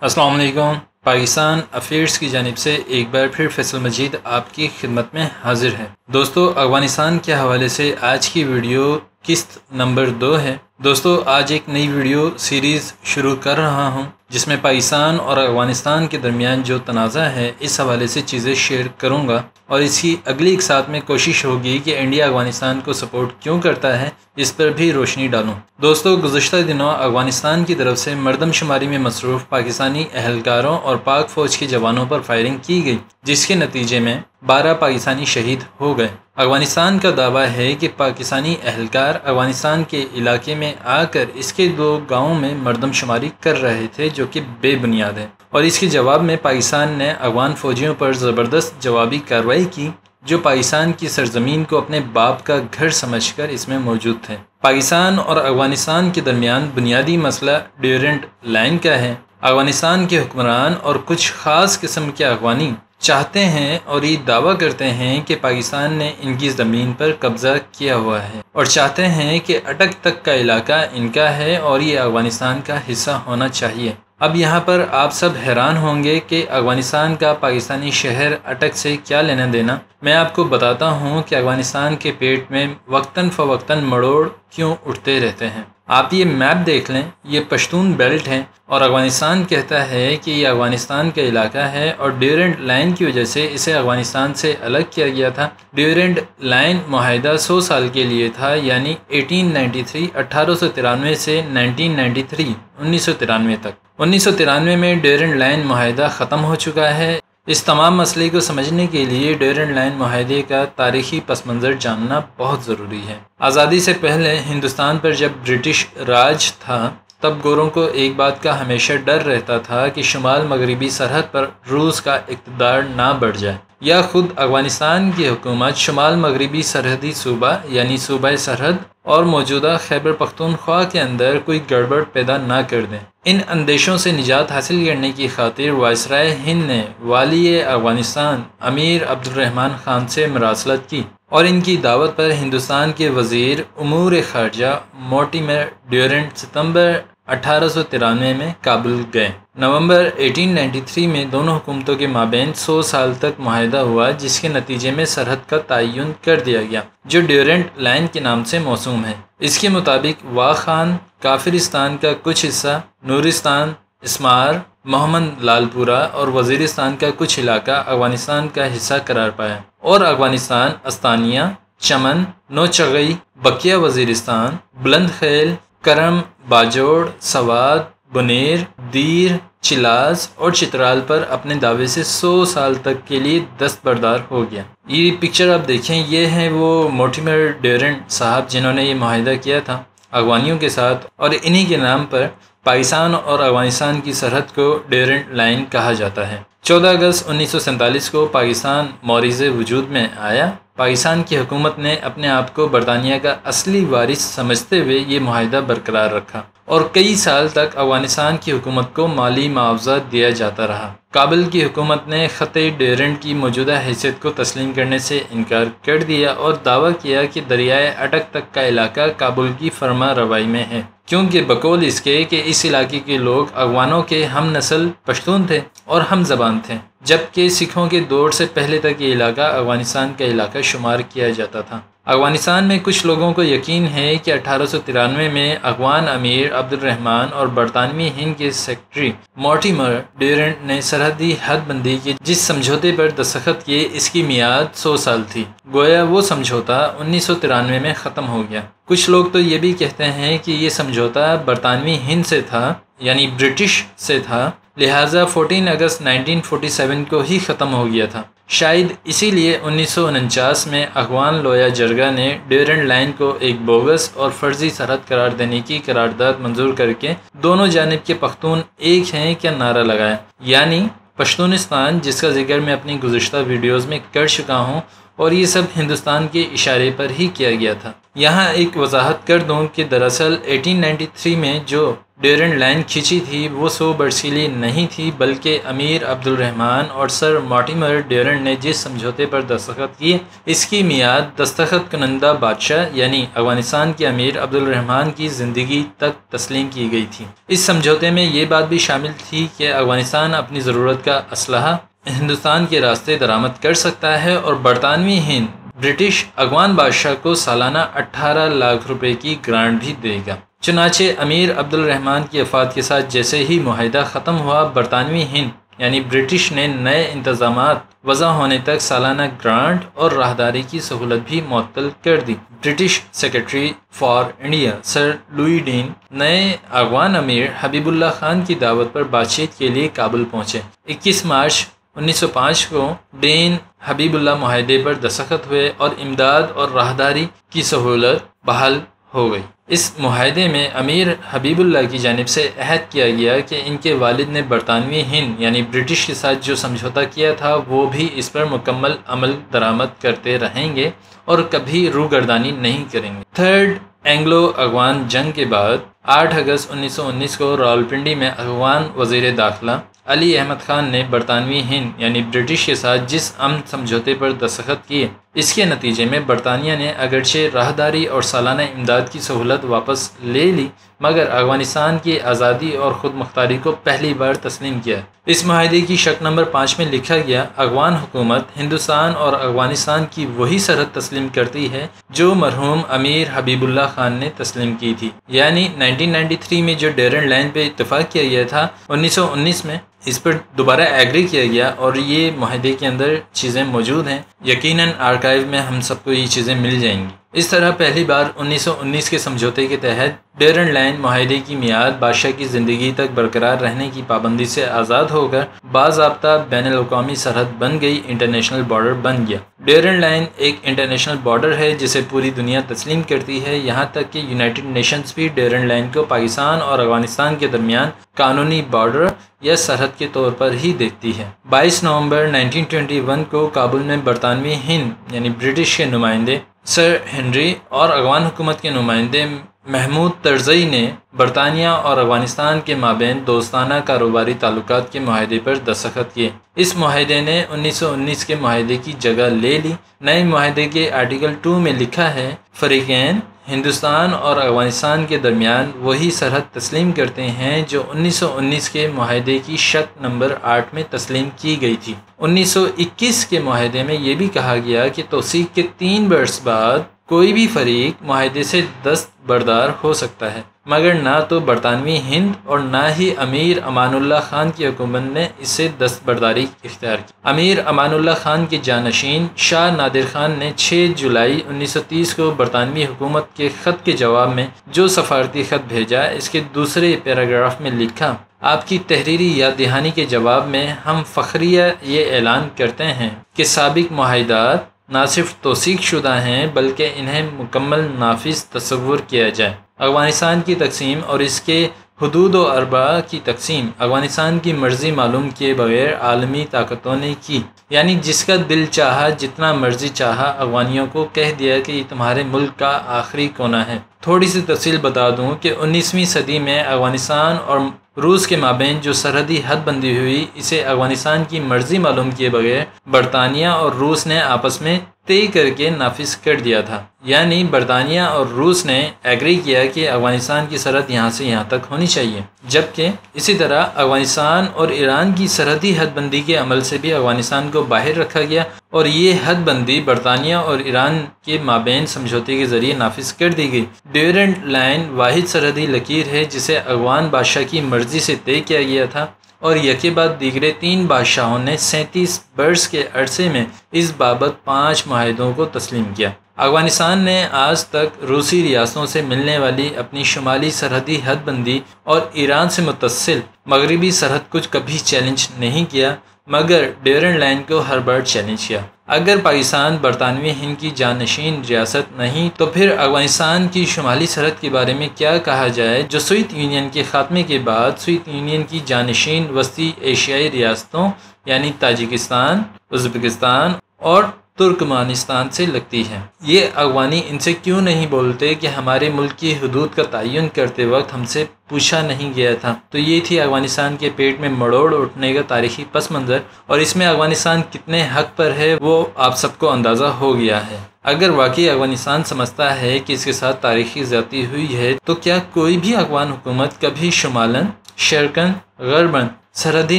السلام علیکم۔ پاکستان افیئرس کی جانب سے ایک بار پھر فیصل مجید آپ کی خدمت میں حاضر ہے۔ دوستو، افغانستان کے حوالے سے آج کی ویڈیو قسط نمبر دو ہے۔ دوستو، آج ایک نئی ویڈیو سیریز شروع کر رہا ہوں۔ جس میں پاکستان اور افغانستان کے درمیان جو تنازع ہے، اس حوالے سے چیزیں شیئر کروں گا۔ اور اس کی اگلی ایک ساتھ میں کوشش ہوگی کہ انڈیا افغانستان کو سپورٹ کیوں کرتا ہے، اس پر بھی روشنی ڈالوں۔ دوستو، گزشتہ دنوں افغانستان کی طرف سے مردم شماری میں مصروف پاکستانی اہلکاروں اور پاک فوج کے جوانوں پر فائرنگ کی گئی، جس کے نتیجے میں بارہ پاکستانی شہید ہو گئے۔ افغانستان کا دعویٰ ہے کہ پاکستانی اہلکار افغانستان کے علاقے میں آ کر اس کے دو گاؤں میں مردم شماری کر رہے تھے جو کہ بے بنیاد ہے اور اس کے جواب میں پاکستان نے افغان فوجیوں پر زبردست جوابی کارروائی کی، جو پاکستان کی سرزمین کو اپنے باپ کا گھر سمجھ کر اس میں موجود تھے۔ پاکستان اور افغانستان کے درمیان بنیادی مسئلہ ڈیورنٹ لائن کا ہے۔ افغانستان کے حکمران اور کچھ خاص قسم کے افغانی چاہتے ہیں اور یہ دعویٰ کرتے ہیں کہ پاکستان نے ان کی زمین پر قبضہ کیا ہوا ہے اور چاہتے ہیں کہ اٹک تک کا علاقہ ان کا ہے اور یہ افغانستان کا حصہ ہونا چاہیے۔ اب یہاں پر آپ سب حیران ہوں گے کہ افغانستان کا پاکستانی شہر اٹک سے کیا لینا دینا۔ میں آپ کو بتاتا ہوں کہ افغانستان کے پیٹ میں وقتاً فوقتاً مڑوڑ کیوں اٹھتے رہتے ہیں۔ آپ یہ میپ دیکھ لیں، یہ پشتون بیلٹ ہیں اور افغانستان کہتا ہے کہ یہ افغانستان کا علاقہ ہے اور ڈیورنٹ لائن کی وجہ سے اسے افغانستان سے الگ کیا گیا تھا۔ ڈیورنٹ لائن معاہدہ سو سال کے لیے تھا یعنی ایٹین نائنٹی تھری اٹھارہ سو ترانوے سے نائنٹین نائنٹی تھری انیس سو ترانوے تک۔ انیس سو ترانوے میں ڈیورنٹ لائن معاہدہ ختم ہو چکا ہے۔ اس تمام مسئلے کو سمجھنے کے لیے ڈیورنٹ لائن معاہدے کا تاریخی پس منظر جاننا بہت ضروری ہے۔ آزادی سے پہلے ہندوستان پر جب برٹش راج تھا تب گوروں کو ایک بات کا ہمیشہ ڈر رہتا تھا کہ شمال مغربی سرحد پر روس کا اقتدار نہ بڑھ جائے۔ یا خود افغانستان کی حکومت شمال مغربی سرحدی صوبہ یعنی صوبہ سرحد اور موجودہ خیبر پختونخوا کے اندر کوئی گڑبڑ پیدا نہ کر دیں۔ ان اندیشوں سے نجات حاصل کرنے کی خاطر وائسرائے ہند نے والی افغانستان امیر عبد الرحمن خان سے مراسلت کی اور ان کی دعوت پر ہندوستان کے وزیر امور خارجہ موٹیمر ڈیورنٹ ستمبر اٹھارہ سو ترانوے میں کابل گئے۔ نومبر ایٹین نائنٹی تھری میں دونوں حکومتوں کے مابین سو سال تک معاہدہ ہوا، جس کے نتیجے میں سرحد کا تعین کر دیا گیا، جو ڈیورنٹ لائن کے نام سے موسوم ہے۔ اس کے مطابق وا خان، کافرستان کا کچھ حصہ، نورستان اسمار محمد لال پورہ اور وزیرستان کا کچھ علاقہ افغانستان کا حصہ قرار پایا۔ اور افغانستان، استانیہ، چمن، نوچگئی، بکیہ وزیرستان، بلند خیل کرم، باجوڑ، سواد، بنیر، دیر، چلاز اور چترال پر اپنے دعوے سے سو سال تک کے لیے دستبردار ہو گیا۔ یہ پکچر آپ دیکھیں، یہ ہیں وہ موٹیمر ڈیورنٹ صاحب جنہوں نے یہ معاہدہ کیا تھا۔ افغانیوں کے ساتھ اور انہی کے نام پر پاکستان اور افغانستان کی سرحد کو ڈیورنٹ لائن کہا جاتا ہے۔ چودہ اگست انیس سو سینتالیس کو پاکستان موریز وجود میں آیا۔ پاکستان کی حکومت نے اپنے آپ کو برطانیہ کا اصلی وارث سمجھتے ہوئے یہ معاہدہ برقرار رکھا۔ اور کئی سال تک افغانستان کی حکومت کو مالی معاوضہ دیا جاتا رہا۔ کابل کی حکومت نے خط ڈیرنٹ کی موجودہ حیثیت کو تسلیم کرنے سے انکار کر دیا اور دعویٰ کیا کہ دریائے اٹک تک کا علاقہ کابل کی فرما روائی میں ہے۔ کیونکہ بقول اس کے کہ اس علاقے کے لوگ افغانوں کے ہم نسل پشتون تھے اور ہم زبان تھے، جبکہ سکھوں کے دور سے پہلے تک یہ علاقہ افغانستان کا علاقہ شمار کیا جاتا تھا۔ افغانستان میں کچھ لوگوں کو یقین ہے کہ اٹھارہ سو ترانوے میں افغان امیر عبد الرحمن اور برطانوی ہند کے سیکٹری مورٹیمر ڈیورنٹ نے سرحدی حد بندی کے جس سمجھوتے پر دستخط کیے، اس کی میعاد سو سال تھی۔ گویا وہ سمجھوتا انیس سو ترانوے میں ختم ہو گیا۔ کچھ لوگ تو یہ بھی کہتے ہیں کہ یہ سمجھوتا برطانوی ہند سے تھا یعنی برٹش سے تھا۔ لہٰذا فورٹین اگست نائنٹین فورٹی سیون کو ہی ختم ہو گیا تھا۔ شاید اسی لیے انیس سو انچاس میں اخوان لویا جرگا نے ڈیورنٹ لائن کو ایک بوگس اور فرضی سرحد قرار دینے کی قرارداد منظور کر کے دونوں جانب کے پختون ایک ہیں کیا نعرہ لگایا۔ یعنی پشتونستان، جس کا ذکر میں اپنی گزشتہ ویڈیوز میں کر چکا ہوں اور یہ سب ہندوستان کے اشارے پر ہی کیا گیا تھا۔ یہاں ایک وضاحت کر دوں کہ دراصل 1893 میں جو ڈیورنڈ لائن کھینچی تھی، وہ سو برسیلی نہیں تھی، بلکہ امیر عبد الرحمن اور سر مارٹیمر ڈیورنڈ نے جس سمجھوتے پر دستخط کیے اس کی میعاد دستخط کنندہ بادشاہ یعنی افغانستان کے امیر عبد الرحمن کی زندگی تک تسلیم کی گئی تھی۔ اس سمجھوتے میں یہ بات بھی شامل تھی کہ افغانستان اپنی ضرورت کا اسلحہ ہندوستان کے راستے درآمد کر سکتا ہے اور برطانوی ہند برٹش افغان بادشاہ کو سالانہ اٹھارہ لاکھ روپے کی گرانٹ بھی دے گا۔ چنانچہ امیر عبد الرحمن کی افات کے ساتھ جیسے ہی معاہدہ ختم ہوا، برطانوی ہند یعنی برٹش نے نئے انتظامات وضع ہونے تک سالانہ گرانٹ اور راہداری کی سہولت بھی معطل کر دی۔ British secretary for India sir Louis Dane نئے افغان امیر حبیب اللہ خان کی دعوت پر بات چیت کے لیے کابل پہنچے۔ اکیس مارچ انیس سو پانچ کو ڈین حبیب اللہ معاہدے پر دستخط ہوئے اور امداد اور راہداری کی سہولت بحال ہو گئی۔ اس معاہدے میں امیر حبیب اللہ کی جانب سے عہد کیا گیا کہ ان کے والد نے برطانوی ہند یعنی برٹش کے ساتھ جو سمجھوتا کیا تھا وہ بھی اس پر مکمل عمل درآمد کرتے رہیں گے اور کبھی روگردانی نہیں کریں گے۔ تھرڈ اینگلو افغان جنگ کے بعد آٹھ اگست انیس سو انیس کو راولپنڈی میں افغان وزیر داخلہ علی احمد خان نے برطانوی ہند یعنی برٹش کے ساتھ جس امن سمجھوتے پر دستخط کیے۔ اس کے نتیجے میں برطانیہ نے اگرچہ راہداری اور سالانہ امداد کی سہولت واپس لے لی، مگر افغانستان کی آزادی اور خود مختاری کو پہلی بار تسلیم کیا۔ اس معاہدے کی شک نمبر پانچ میں لکھا گیا، افغان حکومت ہندوستان اور افغانستان کی وہی سرحد تسلیم کرتی ہے جو مرحوم امیر حبیب اللہ خان نے تسلیم کی تھی۔ یعنی 1993 میں جو ڈیرن لائن پہ اتفاق کیا گیا تھا، انیس سو انیس میں اس پر دوبارہ ایگری کیا گیا اور یہ معاہدے کے اندر چیزیں موجود ہیں۔ یقیناً آرکائیو میں ہم سب کو یہ چیزیں مل جائیں گی۔ اس طرح پہلی بار انیس سو انیس کے سمجھوتے کے تحت ڈیرن لائن معاہدے کی میعاد بادشاہ کی زندگی تک برقرار رہنے کی پابندی سے آزاد ہو کر باضابطہ بین الاقوامی سرحد بن گئی، انٹرنیشنل بارڈر بن گیا۔ ڈیرن لائن ایک انٹرنیشنل بارڈر ہے جسے پوری دنیا تسلیم کرتی ہے۔ یہاں تک کہ یونائٹڈ نیشنز بھی ڈیرن لائن کو پاکستان اور افغانستان کے درمیان قانونی بارڈر یا سرحد کے طور پر ہی دیکھتی ہے۔ بائیس نومبر نائنٹین ٹوینٹی ون کو کابل میں برطانوی ہند یعنی برٹش کے نمائندے سر ہنری اور افغان حکومت کے نمائندے محمود ترزئی نے برطانیہ اور افغانستان کے مابین دوستانہ کاروباری تعلقات کے معاہدے پر دستخط کیے۔ اس معاہدے نے انیس سو انیس کے معاہدے کی جگہ لے لی۔ نئے معاہدے کے آرٹیکل ٹو میں لکھا ہے، فریقین ہندوستان اور افغانستان کے درمیان وہی سرحد تسلیم کرتے ہیں جو انیس سو انیس کے معاہدے کی شرط نمبر آٹھ میں تسلیم کی گئی تھی۔ انیس سو اکیس کے معاہدے میں یہ بھی کہا گیا کہ توثیق کے تین برس بعد کوئی بھی فریق معاہدے سے دست بردار ہو سکتا ہے، مگر نہ تو برطانوی ہند اور نہ ہی امیر امان اللہ خان کی حکومت نے اس سے دست برداری اختیار کی۔ امیر امان اللہ خان کے جانشین شاہ نادر خان نے چھ جولائی انیس سو تیس کو برطانوی حکومت کے خط کے جواب میں جو سفارتی خط بھیجا، اس کے دوسرے پیراگراف میں لکھا، آپ کی تحریری یاد دہانی کے جواب میں ہم فخریہ یہ اعلان کرتے ہیں کہ سابق معاہدات نہ صرف توثیق شدہ ہیں بلکہ انہیں مکمل نافذ تصور کیا جائے۔ افغانستان کی تقسیم اور اس کے حدود و اربا کی تقسیم افغانستان کی مرضی معلوم کیے بغیر عالمی طاقتوں نے کی۔ یعنی جس کا دل چاہا، جتنا مرضی چاہا، افغانیوں کو کہہ دیا کہ یہ تمہارے ملک کا آخری کونا ہے۔ تھوڑی سی تفصیل بتا دوں کہ انیسویں صدی میں افغانستان اور روس کے مابین جو سرحدی حد بندی ہوئی، اسے افغانستان کی مرضی معلوم کیے بغیر برطانیہ اور روس نے آپس میں طے کر کے نافذ کر دیا تھا۔ یعنی برطانیہ اور روس نے ایگری کیا کہ افغانستان کی سرحد یہاں سے یہاں تک ہونی چاہیے، جبکہ اسی طرح افغانستان اور ایران کی سرحدی حد بندی کے عمل سے بھی افغانستان کو باہر رکھا گیا اور یہ حد بندی برطانیہ اور ایران کے مابین سمجھوتے کے ذریعے نافذ کر دی گئی۔ ڈیورنٹ لائن واحد سرحدی لکیر ہے جسے افغان بادشاہ کی مرضی سے طے کیا گیا تھا اور یکے بعد دیگرے تین بادشاہوں نے سینتیس برس کے عرصے میں اس بابت پانچ معاہدوں کو تسلیم کیا۔ افغانستان نے آج تک روسی ریاستوں سے ملنے والی اپنی شمالی سرحدی حد بندی اور ایران سے متصل مغربی سرحد کچھ کبھی چیلنج نہیں کیا، مگر ڈیورن لائن کو ہر بار چیلنج کیا۔ اگر پاکستان برطانوی ہند کی جانشین ریاست نہیں، تو پھر افغانستان کی شمالی سرحد کے بارے میں کیا کہا جائے؟ جو سویت یونین کے خاتمے کے بعد سویت یونین کی جانشین وسطی ایشیائی ریاستوں یعنی تاجکستان، ازبکستان اور ترکمانستان سے لگتی ہے یہ افغانی ان سے کیوں نہیں بولتے کہ ہمارے ملک کی حدود کا تعین کرتے وقت ہم سے پوچھا نہیں گیا تھا؟ تو یہ تھی افغانستان کے پیٹ میں مڑوڑ اٹھنے کا تاریخی پس منظر، اور اس میں افغانستان کتنے حق پر ہے وہ آپ سب کو اندازہ ہو گیا ہے۔ اگر واقعی افغانستان سمجھتا ہے کہ اس کے ساتھ تاریخی زیادتی ہوئی ہے، تو کیا کوئی بھی افغان حکومت کبھی شمالن شرکن غربن سرحدی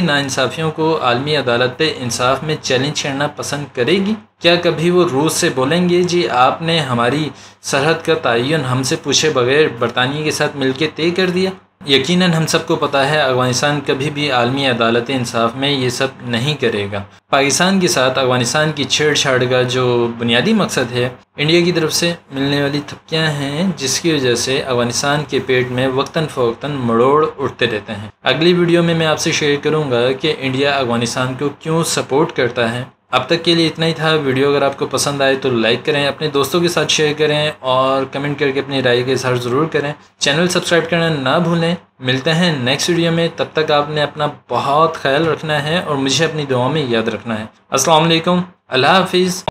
ناانصافیوں کو عالمی عدالت پہ انصاف میں چیلنج کرنا پسند کرے گی؟ کیا کبھی وہ روس سے بولیں گے جی آپ نے ہماری سرحد کا تعین ہم سے پوچھے بغیر برطانیہ کے ساتھ مل کے طے کر دیا یقیناً ہم سب کو پتہ ہے، افغانستان کبھی بھی عالمی عدالت انصاف میں یہ سب نہیں کرے گا۔ پاکستان کے ساتھ افغانستان کی چھیڑ چھاڑ کا جو بنیادی مقصد ہے، انڈیا کی طرف سے ملنے والی تھپکیاں ہیں، جس کی وجہ سے افغانستان کے پیٹ میں وقتاً فوقتاً مڑوڑ اٹھتے رہتے ہیں۔ اگلی ویڈیو میں میں آپ سے شیئر کروں گا کہ انڈیا افغانستان کو کیوں سپورٹ کرتا ہے۔ اب تک کے لیے اتنا ہی تھا۔ ویڈیو اگر آپ کو پسند آئے تو لائک کریں، اپنے دوستوں کے ساتھ شیئر کریں اور کمنٹ کر کے اپنی رائے کا اظہار ضرور کریں۔ چینل سبسکرائب کرنا نہ بھولیں۔ ملتے ہیں نیکسٹ ویڈیو میں۔ تب تک آپ نے اپنا بہت خیال رکھنا ہے اور مجھے اپنی دعاؤں میں یاد رکھنا ہے۔ السلام علیکم۔ اللہ حافظ۔